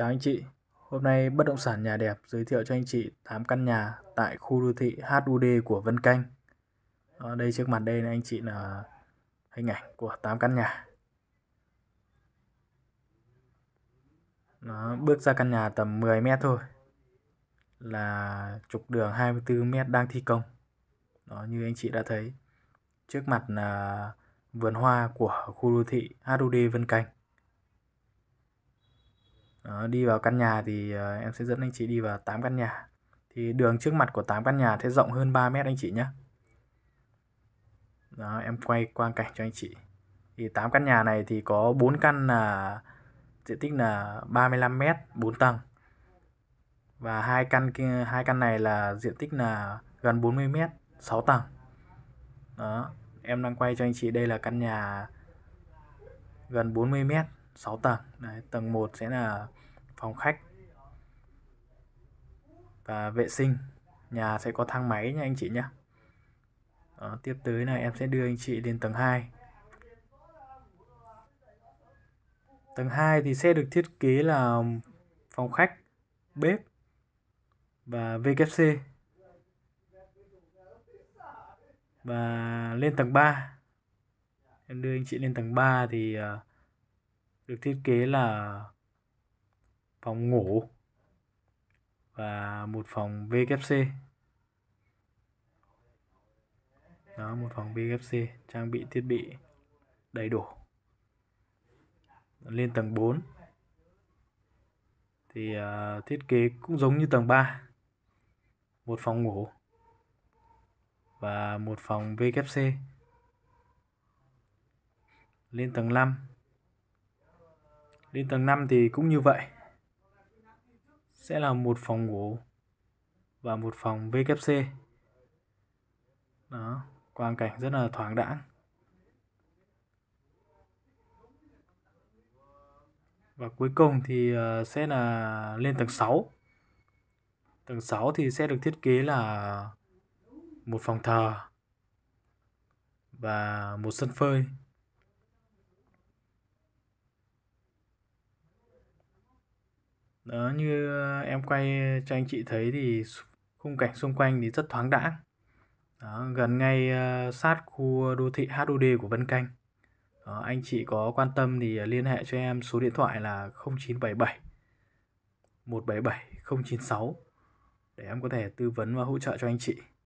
Chào anh chị, hôm nay Bất động sản nhà đẹp giới thiệu cho anh chị 8 căn nhà tại khu đô thị HUD của Vân Canh. Ở đây trước mặt đây là anh chị là hình ảnh của 8 căn nhà. Nó bước ra căn nhà tầm 10 mét thôi là trục đường 24 mét đang thi công. Đó như anh chị đã thấy. Trước mặt là vườn hoa của khu đô thị HUD Vân Canh. Đó, đi vào căn nhà thì uh, em sẽ dẫn anh chị đi vào 8 căn nhà. Thì đường trước mặt của 8 căn nhà sẽ rộng hơn 3 mét anh chị nhé. Đó, em quay quang cảnh cho anh chị. Thì 8 căn nhà này thì có 4 căn là diện tích là 35 mét 4 tầng. Và hai căn kia hai căn này là diện tích là gần 40 mét 6 tầng. Đó, em đang quay cho anh chị đây là căn nhà gần 40 mét 6 tầng. Đấy, tầng 1 sẽ là phòng khách và vệ sinh. Nhà sẽ có thang máy nha anh chị nhé Đó, tiếp tới là em sẽ đưa anh chị lên tầng 2 tầng 2 thì sẽ được thiết kế là phòng khách bếp và VKC và lên tầng 3 em đưa anh chị lên tầng 3 thì uh, được thiết kế là phòng ngủ và một phòng VKC đó một phòng VKC trang bị thiết bị đầy đủ. Lên tầng 4 thì uh, thiết kế cũng giống như tầng 3 một phòng ngủ và một phòng VKC lên tầng 5 đến tầng 5 thì cũng như vậy. Sẽ là một phòng ngủ và một phòng WC. đó, quang cảnh rất là thoáng đãng. Và cuối cùng thì ờ, sẽ là lên tầng 6 tầng 6 thì sẽ được thiết kế là một phòng thờ và một sân phơi. Đó như ờ, em quay cho anh chị thấy thì khung cảnh xung quanh thì rất thoáng đãng. Đó, gần ngay uh, sát khu đô thị HUD của Vân Canh. Đó, anh chị có quan tâm thì ờ, liên hệ cho em số điện thoại là 0977 177 096 để em có thể tư vấn và hỗ trợ cho anh chị.